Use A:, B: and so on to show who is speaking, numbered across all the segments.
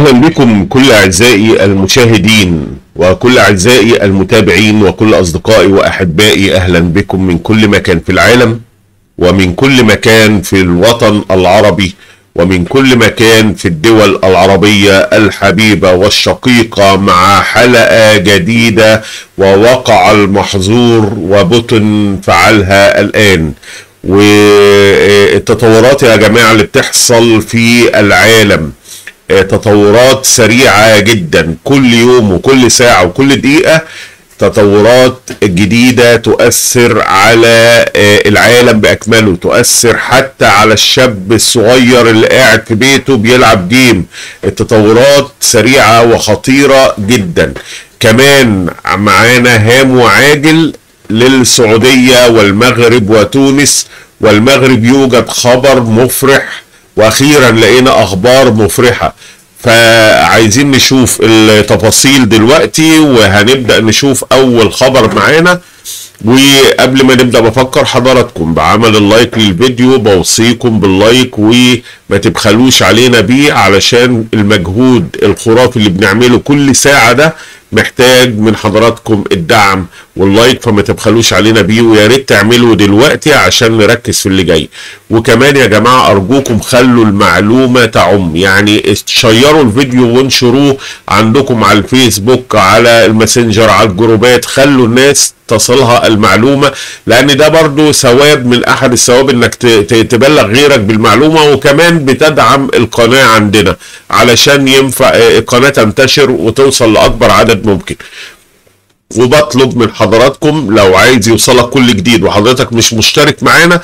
A: أهلا بكم كل أعزائي المشاهدين وكل أعزائي المتابعين وكل أصدقائي وأحبائي أهلا بكم من كل مكان في العالم ومن كل مكان في الوطن العربي ومن كل مكان في الدول العربية الحبيبة والشقيقة مع حلقة جديدة ووقع المحظور وبطن فعلها الآن. والتطورات يا جماعة اللي بتحصل في العالم. تطورات سريعة جدا. كل يوم وكل ساعة وكل دقيقة تطورات جديدة تؤثر على العالم بأكمله. تؤثر حتى على الشاب الصغير اللي قاعد في بيته بيلعب جيم. التطورات سريعة وخطيرة جدا. كمان معانا هام وعاجل للسعودية والمغرب وتونس. والمغرب يوجد خبر مفرح وأخيرا لقينا أخبار مفرحة. فعايزين نشوف التفاصيل دلوقتي وهنبدأ نشوف أول خبر معانا. وقبل ما نبدأ بفكر حضراتكم بعمل ال like للفيديو بوصيكم بال like وما تبخلوش علينا بيه علشان المجهود الخرافي اللي بنعمله كل ساعة ده محتاج من حضراتكم الدعم وال like فما تبخلوش علينا بيه ويا ريت تعملوا دلوقتي عشان نركز في اللي جاي. وكمان يا جماعة أرجوكم خلوا المعلومة تعم. يعني شيروا الفيديو وانشروه عندكم على الفيسبوك على الماسنجر على الجروبات. خلوا الناس تصلها المعلومة لأن ده برضو ثواب من أحد الثواب إنك تبلغ غيرك بالمعلومة. وكمان بتدعم القناة عندنا علشان ينفع القناة تنتشر وتوصل لأكبر عدد ممكن. وبطلب من حضراتكم لو عايز يوصلك كل جديد وحضرتك مش مشترك معانا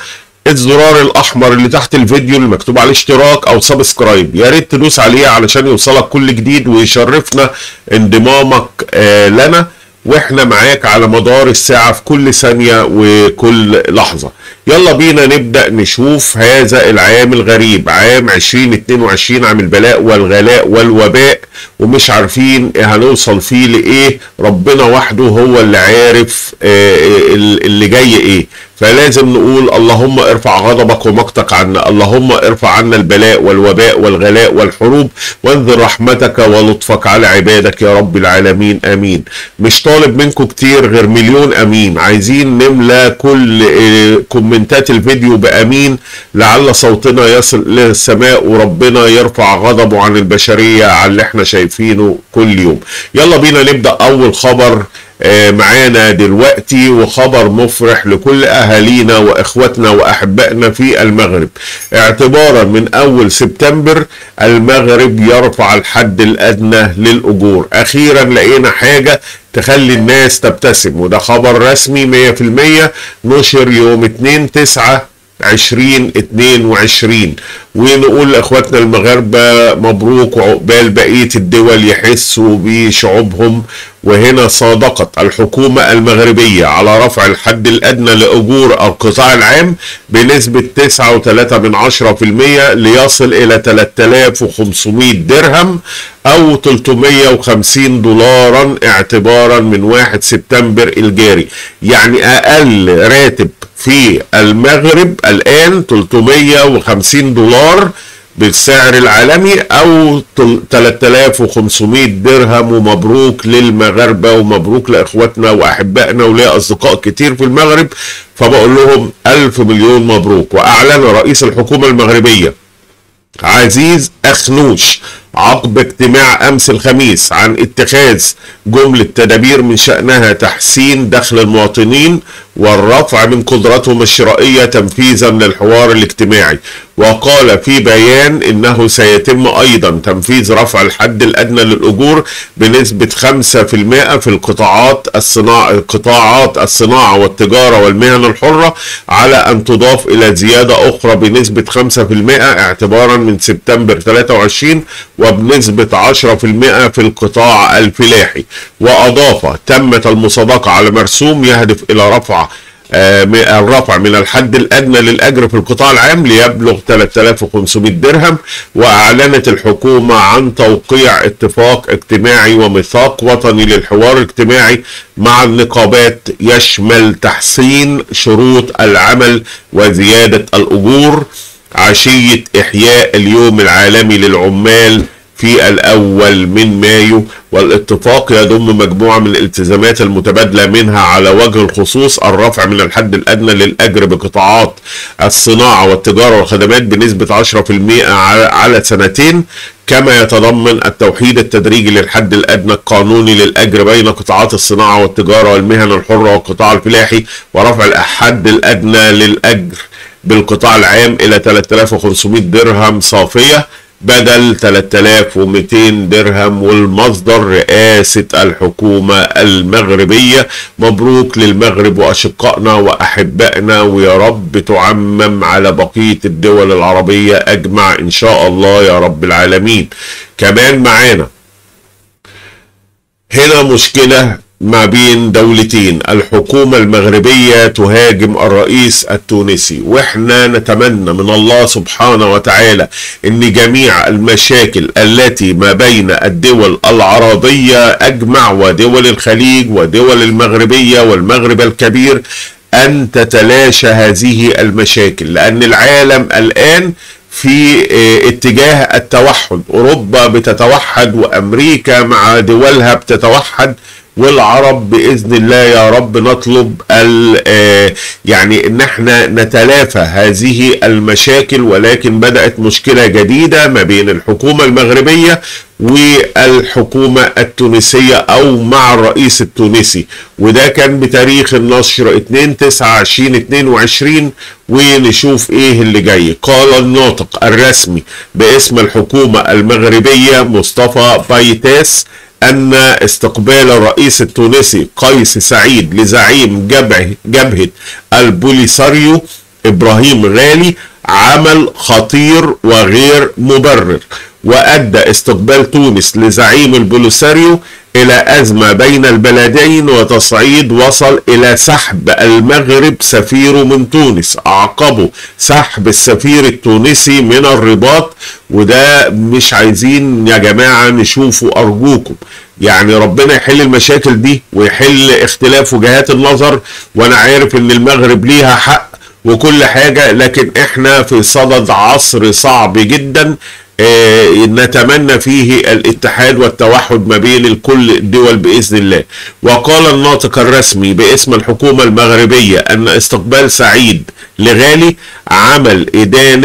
A: الزرار الأحمر اللي تحت الفيديو اللي مكتوب عليه اشتراك أو سبسكرايب يا ريت تدوس عليه علشان يوصلك كل جديد ويشرفنا انضمامك آه لنا وإحنا معاك على مدار الساعة في كل ثانية وكل لحظة. يلا بينا نبدأ نشوف هذا العام الغريب. عام 2022 عام البلاء والغلاء والوباء ومش عارفين هنوصل فيه لإيه. ربنا وحده هو اللي عارف اللي جاي إيه. فلازم نقول اللهم ارفع غضبك ومقتك عنا. اللهم ارفع عنا البلاء والوباء والغلاء والحروب. وانزل رحمتك ولطفك على عبادك يا رب العالمين. آمين. مش طالب منكم كتير غير مليون أمين. عايزين نملى كل كومنتات الفيديو بأمين. لعل صوتنا يصل للسماء وربنا يرفع غضبه عن البشرية على اللي إحنا شايفينه كل يوم. يلا بينا نبدأ أول خبر. معانا دلوقتي وخبر مفرح لكل أهالينا وإخواتنا وأحبائنا في المغرب. اعتبارا من أول سبتمبر المغرب يرفع الحد الأدنى للأجور. أخيرا لقينا حاجة تخلي الناس تبتسم وده خبر رسمي 100% نشر يوم 2 9 2022 ونقول لإخواتنا المغاربة مبروك وعقبال بقية الدول يحسوا بشعوبهم وهنا صادقت الحكومة المغربية على رفع الحد الأدنى لأجور القطاع العام بنسبة 9.3% ليصل إلى 3500 درهم أو 350 دولارا اعتبارا من 1 سبتمبر الجاري. يعني أقل راتب في المغرب الآن 350 دولار بالسعر العالمي أو 3500 درهم ومبروك للمغاربة ومبروك لإخواتنا وأحبائنا وليا أصدقاء كتير في المغرب فبقول لهم ألف مليون مبروك. وأعلن رئيس الحكومة المغربية عزيز أخنوش عقب اجتماع أمس الخميس عن اتخاذ جملة تدابير من شأنها تحسين دخل المواطنين والرفع من قدرتهم الشرائية تنفيذا للحوار الاجتماعي. وقال في بيان إنه سيتم أيضا تنفيذ رفع الحد الأدنى للأجور بنسبة 5% في القطاعات الصناعه قطاعات الصناعة والتجارة والمهن الحرة على أن تضاف إلى زيادة أخرى بنسبة 5% اعتبارا من سبتمبر 23 وبنسبة 10% في القطاع الفلاحي. وأضاف تمت المصادقة على مرسوم يهدف إلى رفع الرفع من الحد الأدنى للأجر في القطاع العام ليبلغ 3500 درهم وأعلنت الحكومة عن توقيع اتفاق اجتماعي وميثاق وطني للحوار الاجتماعي مع النقابات يشمل تحسين شروط العمل وزيادة الأجور. عشية إحياء اليوم العالمي للعمال في الأول من مايو والاتفاق يضم مجموعة من الالتزامات المتبادلة منها على وجه الخصوص الرفع من الحد الأدنى للأجر بقطاعات الصناعة والتجارة والخدمات بنسبة 10% على سنتين كما يتضمن التوحيد التدريجي للحد الأدنى القانوني للأجر بين قطاعات الصناعة والتجارة والمهن الحرة والقطاع الفلاحي ورفع الحد الأدنى للأجر. بالقطاع العام إلى 3500 درهم صافية بدل 3200 درهم والمصدر رئاسة الحكومة المغربية. مبروك للمغرب وأشقائنا وأحبائنا ويا رب تعمم على بقية الدول العربية أجمع إن شاء الله يا رب العالمين. كمان معانا هنا مشكلة ما بين دولتين الحكومة المغربية تهاجم الرئيس التونسي. وإحنا نتمنى من الله سبحانه وتعالى إن جميع المشاكل التي ما بين الدول العربية أجمع ودول الخليج ودول المغربية والمغرب الكبير أن تتلاشى هذه المشاكل. لأن العالم الآن في اتجاه التوحد. أوروبا بتتوحد وأمريكا مع دولها بتتوحد. والعرب بإذن الله يا رب نطلب يعني إن إحنا نتلافى هذه المشاكل ولكن بدأت مشكلة جديدة ما بين الحكومة المغربية والحكومة التونسية أو مع الرئيس التونسي. وده كان بتاريخ النشر 2 9 2022 ونشوف إيه اللي جاي. قال الناطق الرسمي باسم الحكومة المغربية مصطفى بايتاس أن استقبال الرئيس التونسي قيس سعيد لزعيم جبهة, جبهة البوليساريو إبراهيم غالي عمل خطير وغير مبرر وأدى استقبال تونس لزعيم البوليساريو إلى أزمة بين البلدين وتصعيد وصل إلى سحب المغرب سفيره من تونس أعقبه سحب السفير التونسي من الرباط وده مش عايزين يا جماعة نشوفه أرجوكم. يعني ربنا يحل المشاكل دي ويحل اختلاف وجهات النظر وأنا عارف إن المغرب ليها حق وكل حاجة لكن إحنا في صدد عصر صعب جدا. نتمنى فيه الاتحاد والتوحد ما بين الكل الدول بإذن الله. وقال الناطق الرسمي باسم الحكومة المغربية أن استقبال سعيد لغالي عمل إدا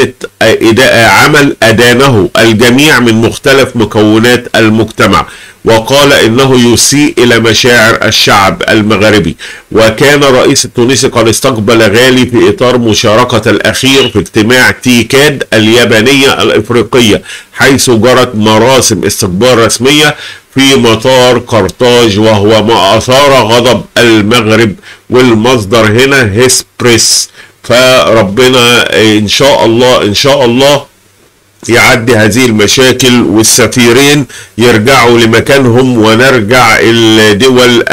A: عمل أدانه الجميع من مختلف مكونات المجتمع وقال إنه يسيء إلى مشاعر الشعب المغربي. وكان الرئيس التونسي قد استقبل غالي في إطار مشاركة الأخير في اجتماع تيكاد اليابانية الإفريقية حيث جرت مراسم استقبال رسمية في مطار قرطاج وهو ما آثار غضب المغرب والمصدر هنا هيسبريس فربنا إن شاء الله إن شاء الله يعدي هذه المشاكل والسفيرين يرجعوا لمكانهم ونرجع الدول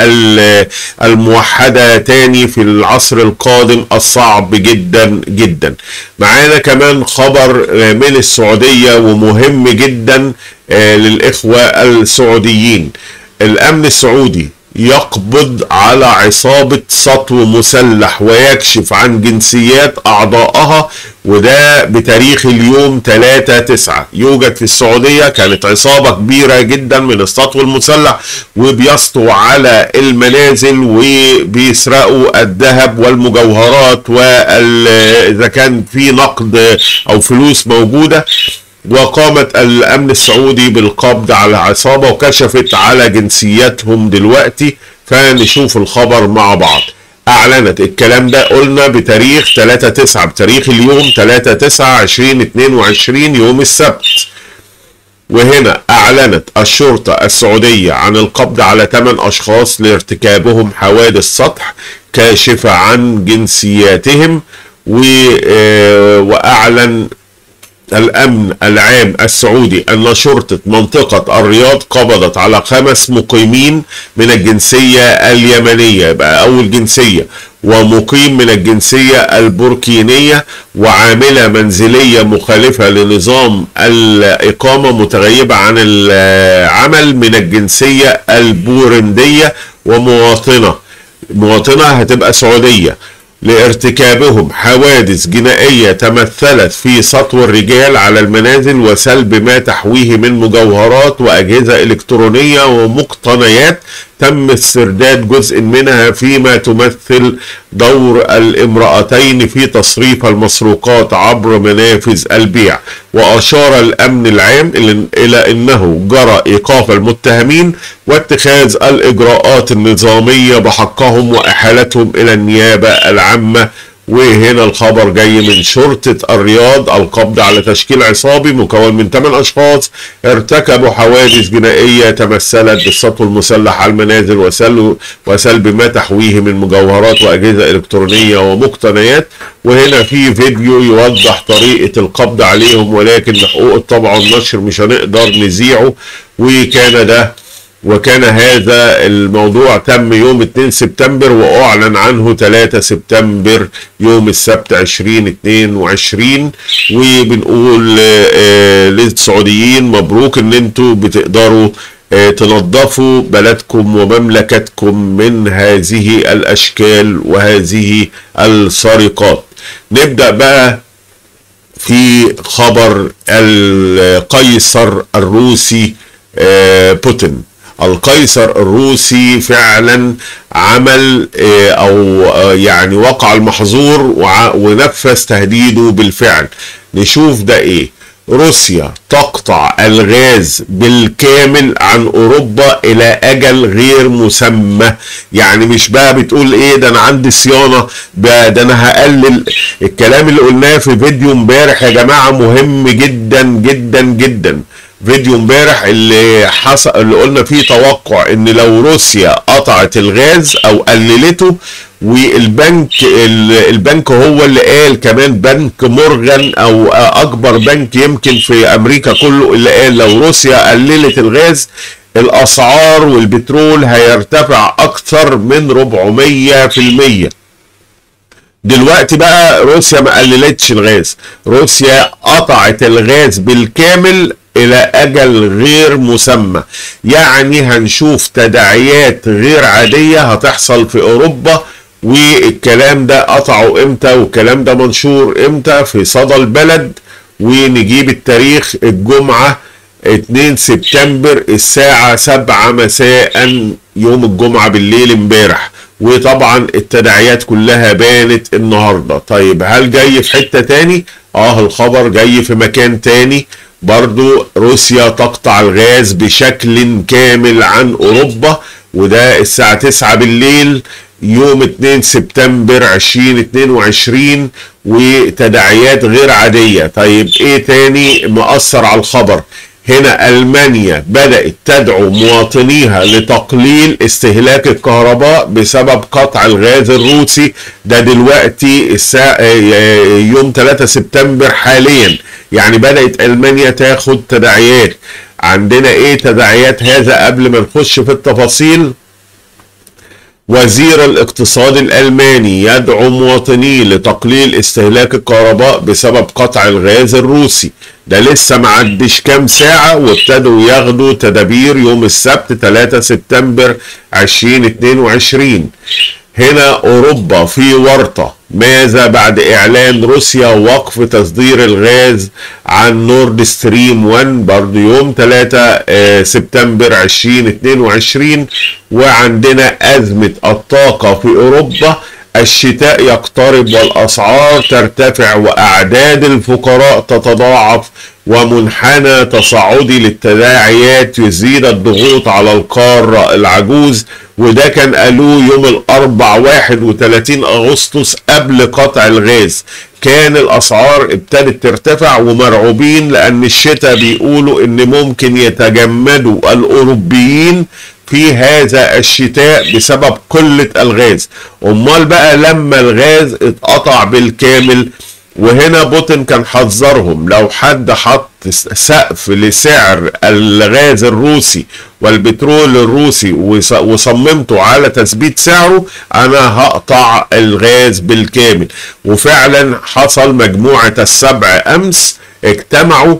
A: الموحدة تاني في العصر القادم الصعب جدا جدا. معانا كمان خبر من السعودية ومهم جدا للإخوة السعوديين. الأمن السعودي يقبض على عصابة سطو مسلح ويكشف عن جنسيات أعضائها وده بتاريخ اليوم 3 9 يوجد في السعودية كانت عصابة كبيرة جدا من السطو المسلح وبيسطوا على المنازل وبيسرقوا الذهب والمجوهرات وإذا كان في نقد أو فلوس موجودة. وقامت الأمن السعودي بالقبض على عصابة وكشفت على جنسياتهم دلوقتي. فنشوف الخبر مع بعض. أعلنت الكلام ده قلنا بتاريخ 3 9 بتاريخ اليوم 3 9 2022 يوم السبت. وهنا أعلنت الشرطة السعودية عن القبض على 8 أشخاص لارتكابهم حوادث سطح كاشفة عن جنسياتهم. وأعلن الأمن العام السعودي أن شرطة منطقة الرياض قبضت على خمس مقيمين من الجنسية اليمنية يبقى أول جنسية ومقيم من الجنسية البوركينية وعاملة منزلية مخالفة لنظام الإقامة متغيبة عن العمل من الجنسية البورندية ومواطنة. مواطنة هتبقى سعودية. لارتكابهم حوادث جنائية تمثلت في سطو الرجال على المنازل وسلب ما تحويه من مجوهرات وأجهزة إلكترونية ومقتنيات تم استرداد جزء منها فيما تمثل دور الامرأتين في تصريف المسروقات عبر منافذ البيع. وأشار الأمن العام إلى أنه جرى إيقاف المتهمين واتخاذ الإجراءات النظامية بحقهم وإحالتهم إلى النيابة العامة وهنا الخبر جاي من شرطة الرياض القبض على تشكيل عصابي مكون من 8 أشخاص ارتكبوا حوادث جنائية تمثلت بالسطو المسلح على المنازل وسلب ما تحويه من مجوهرات وأجهزة إلكترونية ومقتنيات. وهنا في فيديو يوضح طريقة القبض عليهم ولكن لحقوق الطبع والنشر مش هنقدر نذيعه وكان ده وكان هذا الموضوع تم يوم 2 سبتمبر وأعلن عنه 3 سبتمبر يوم السبت 2022 وبنقول آه للسعوديين مبروك إن أنتوا بتقدروا آه تنظفوا بلدكم ومملكتكم من هذه الأشكال وهذه السرقات. نبدأ بقى في خبر القيصر الروسي آه بوتين. القيصر الروسي فعلا عمل أو يعني وقع المحظور ونفذ تهديده بالفعل. نشوف ده إيه. روسيا تقطع الغاز بالكامل عن أوروبا إلى أجل غير مسمى. يعني مش بقى بتقول إيه ده أنا عندي صيانة ده, ده أنا هقلل. الكلام اللي قلناه في فيديو امبارح يا جماعة مهم جدا جدا جدا. فيديو امبارح اللي حصل اللي قلنا فيه توقع إن لو روسيا قطعت الغاز أو قللته والبنك البنك هو اللي قال كمان بنك مورغان أو أكبر بنك يمكن في أمريكا كله اللي قال لو روسيا قللت الغاز الأسعار والبترول هيرتفع أكثر من 400% دلوقتي بقى روسيا ما قللتش الغاز روسيا قطعت الغاز بالكامل إلى أجل غير مسمى. يعني هنشوف تداعيات غير عادية هتحصل في أوروبا والكلام ده قطعوا إمتى والكلام ده منشور إمتى؟ في صدى البلد. ونجيب التاريخ الجمعة 2 سبتمبر الساعة 7 مساء يوم الجمعة بالليل امبارح. وطبعا التداعيات كلها بانت النهاردة. طيب هل جاي في حتة تاني؟ آه الخبر جاي في مكان تاني. برضو روسيا تقطع الغاز بشكل كامل عن أوروبا وده الساعة 9 بالليل يوم 2 سبتمبر 2022 وتداعيات غير عادية. طيب إيه تاني مأثر على الخبر؟ هنا ألمانيا بدأت تدعو مواطنيها لتقليل استهلاك الكهرباء بسبب قطع الغاز الروسي. ده دلوقتي الساعة يوم 3 سبتمبر حاليا. يعني بدأت ألمانيا تاخد تداعيات. عندنا إيه تداعيات هذا قبل ما نخش في التفاصيل؟ وزير الاقتصاد الألماني يدعو مواطنيه لتقليل استهلاك الكهرباء بسبب قطع الغاز الروسي. ده لسه ما عدش كام ساعة وابتدوا ياخدوا تدابير يوم السبت 3 سبتمبر 2022 هنا أوروبا في ورطة. ماذا بعد إعلان روسيا وقف تصدير الغاز عن نورد ستريم 1 برضه يوم 3 سبتمبر 2022 وعندنا أزمة الطاقة في أوروبا. الشتاء يقترب والأسعار ترتفع وأعداد الفقراء تتضاعف ومنحنى تصاعدي للتداعيات يزيد الضغوط على القارة العجوز وده كان قالوه يوم الأربع 31 أغسطس قبل قطع الغاز. كان الأسعار ابتدت ترتفع ومرعوبين لأن الشتاء بيقولوا إن ممكن يتجمدوا الأوروبيين في هذا الشتاء بسبب قلة الغاز. أمال بقى لما الغاز اتقطع بالكامل وهنا بوتين كان حذرهم. لو حد حط سقف لسعر الغاز الروسي والبترول الروسي وصممته على تثبيت سعره أنا هقطع الغاز بالكامل. وفعلا حصل مجموعة السبع أمس اجتمعوا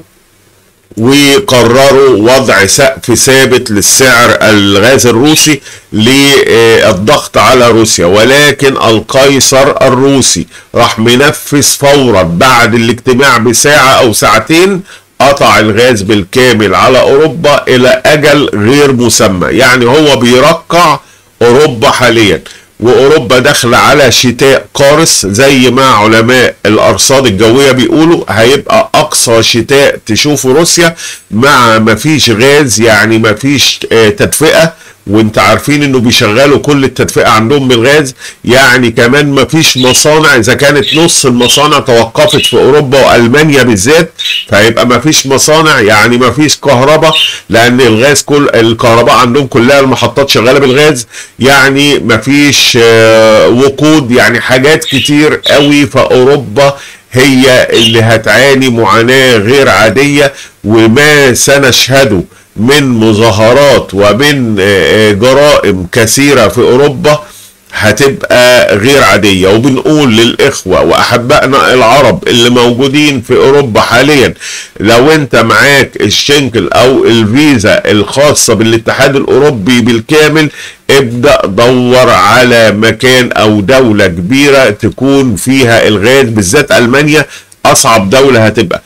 A: وقرروا وضع سقف ثابت للسعر الغاز الروسي للضغط على روسيا. ولكن القيصر الروسي راح منفذ فورا بعد الاجتماع بساعة أو ساعتين قطع الغاز بالكامل على أوروبا إلى أجل غير مسمى. يعني هو بيرقع أوروبا حاليا. وأوروبا داخلة على شتاء قارس زي ما علماء الأرصاد الجوية بيقولوا هيبقى أقصى شتاء تشوفه روسيا مع مفيش غاز يعني مفيش آه، تدفئة. وانت عارفين انه بيشغلوا كل التدفئة عندهم بالغاز يعني كمان مفيش مصانع إذا كانت نص المصانع توقفت في أوروبا وألمانيا بالذات فهيبقى مفيش مصانع يعني مفيش كهرباء لأن الغاز كل الكهرباء عندهم كلها المحطات شغالة بالغاز يعني مفيش آه، وقود يعني حاجات كتير قوي في أوروبا هي اللي هتعاني معاناة غير عادية وما سنشهده. من مظاهرات ومن آه، آه، جرائم كثيرة في أوروبا هتبقى غير عادية. وبنقول للإخوة وأحبائنا العرب اللي موجودين في أوروبا حاليا لو أنت معاك الشنكل أو الفيزا الخاصة بالاتحاد الأوروبي بالكامل ابدأ دور على مكان أو دولة كبيرة تكون فيها الغاز بالذات ألمانيا أصعب دولة هتبقى.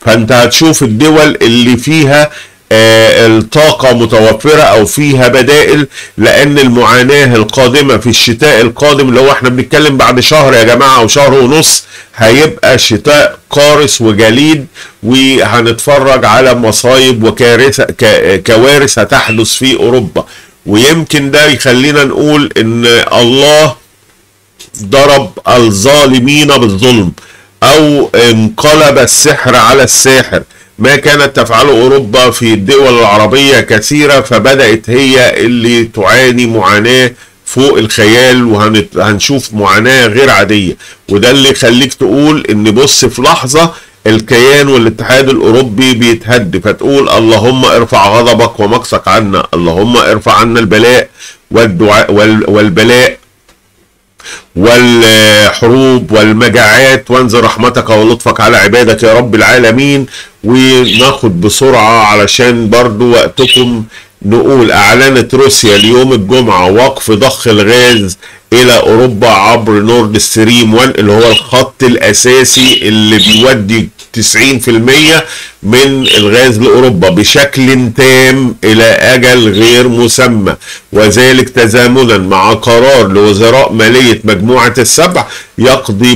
A: فأنت هتشوف الدول اللي فيها الطاقة متوفرة أو فيها بدائل لأن المعاناة القادمة في الشتاء القادم اللي هو إحنا بنتكلم بعد شهر يا جماعة أو شهر ونص هيبقى شتاء قارس وجليد وهنتفرج على مصايب وكارثة كوارث هتحدث في أوروبا. ويمكن ده يخلينا نقول إن الله ضرب الظالمين بالظلم أو انقلب السحر على الساحر. ما كانت تفعله أوروبا في الدول العربية كثيرة فبدأت هي اللي تعاني معاناة فوق الخيال وهنشوف معاناة غير عادية. وده اللي يخليك تقول إن بص في لحظة الكيان والاتحاد الأوروبي بيتهد فتقول اللهم ارفع غضبك ومقتك عنا اللهم ارفع عنا البلاء والدعاء وال- والبلاء والحروب والمجاعات وانزل رحمتك ولطفك على عبادك يا رب العالمين. وناخد بسرعة علشان برضو وقتكم نقول أعلنت روسيا اليوم الجمعة وقف ضخ الغاز إلى أوروبا عبر نورد ستريم 1 اللي هو الخط الأساسي اللي بيودي 90% من الغاز لاوروبا بشكل تام إلى أجل غير مسمى وذلك تزامنا مع قرار لوزراء مالية مجموعة السبع يقضي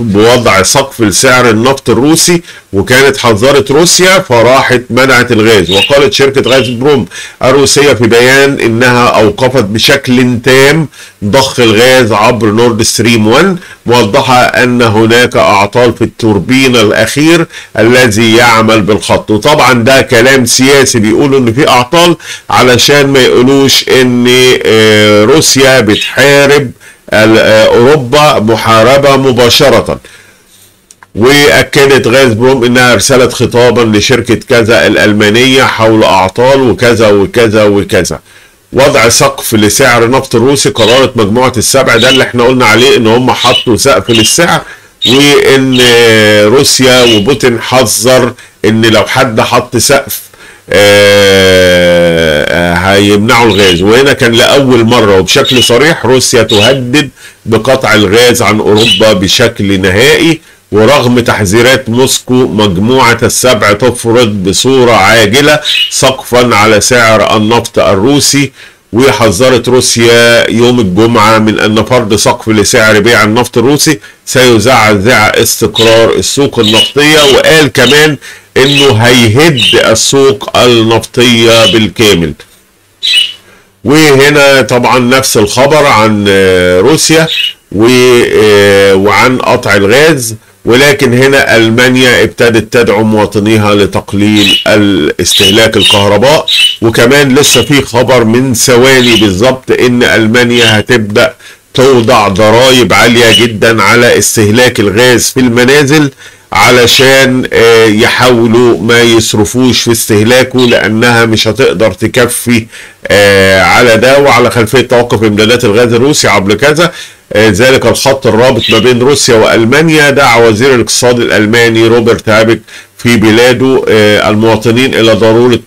A: بوضع سقف لسعر النفط الروسي وكانت حذرت روسيا فراحت منعت الغاز. وقالت شركة غاز بروم الروسية في بيان إنها أوقفت بشكل تام ضخ الغاز عبر نورد ستريم 1 موضحة أن هناك أعطال في التوربين الأخير الذي يعمل بالخط. وطبعا ده كلام سياسي بيقولوا إن في أعطال علشان ما يقولوش إن آه، روسيا بتحارب آه، أوروبا محاربة مباشرة. وأكدت غاز بروم إنها أرسلت خطابا لشركة كذا الألمانية حول أعطال وكذا وكذا وكذا. وضع سقف لسعر نفط الروسي قررت مجموعة السبع ده اللي إحنا قلنا عليه إن هم حطوا سقف للسعر. وإن آه، روسيا وبوتين حذر إن لو حد حط سقف آه، آه، هيمنعوا الغاز. وهنا كان لأول مرة وبشكل صريح روسيا تهدد بقطع الغاز عن أوروبا بشكل نهائي ورغم تحذيرات موسكو مجموعة السبع تفرض بصورة عاجلة سقفا على سعر النفط الروسي. وحذرت روسيا يوم الجمعة من أن فرض سقف لسعر بيع النفط الروسي سيزعزع استقرار السوق النفطية وقال كمان أنه هيهد السوق النفطية بالكامل. وهنا طبعا نفس الخبر عن روسيا وعن قطع الغاز. ولكن هنا ألمانيا ابتدت تدعو مواطنيها لتقليل استهلاك الكهرباء وكمان لسه في خبر من ثواني بالظبط إن ألمانيا هتبدأ توضع ضرائب عالية جدا على استهلاك الغاز في المنازل علشان آه، يحاولوا ما يصرفوش في استهلاكه لأنها مش هتقدر تكفي آه، على ده. وعلى خلفية توقف إمدادات الغاز الروسي عبر كذا ذلك الخط الرابط ما بين روسيا وألمانيا. دعا وزير الاقتصاد الألماني روبرت هابك في بلاده آه، المواطنين إلى ضرورة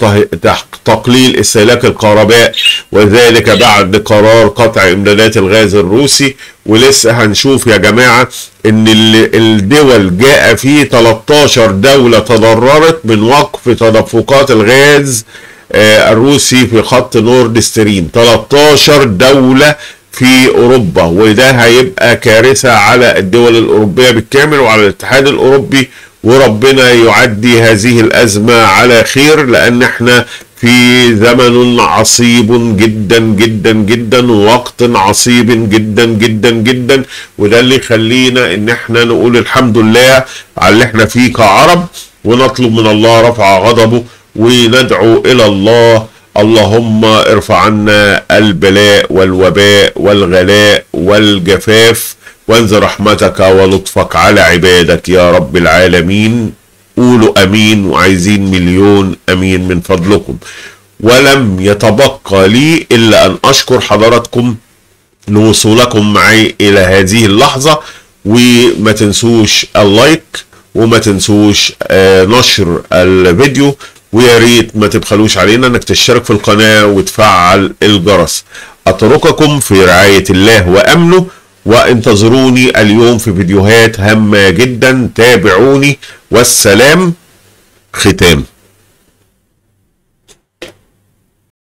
A: تقليل استهلاك الكهرباء وذلك بعد قرار قطع إمدادات الغاز الروسي. ولسه هنشوف يا جماعة إن ال- الدول جاء فيه 13 دولة تضررت من وقف تدفقات الغاز آه، الروسي في خط نورد ستريم 13 دولة في أوروبا وده هيبقى كارثة على الدول الأوروبية بالكامل وعلى الاتحاد الأوروبي وربنا يعدي هذه الأزمة على خير لأن إحنا في زمن عصيب جدا جدا جدا ووقت عصيب جدا جدا جدا. وده اللي يخلينا إن إحنا نقول الحمد لله على اللي إحنا فيه كعرب ونطلب من الله رفع غضبه وندعو إلى الله اللهم ارفع عنا البلاء والوباء والغلاء والجفاف وانزل رحمتك ولطفك على عبادك يا رب العالمين. قولوا آمين وعايزين مليون آمين من فضلكم. ولم يتبقى لي إلا أن أشكر حضراتكم لوصولكم معي إلى هذه اللحظة وما تنسوش اللايك وما تنسوش آه، نشر الفيديو ويا ريت ما تبخلوش علينا انك تشترك في القناة وتفعل الجرس. أترككم في رعاية الله وأمنه وانتظروني اليوم في فيديوهات هامة جدا. تابعوني. والسلام. ختام.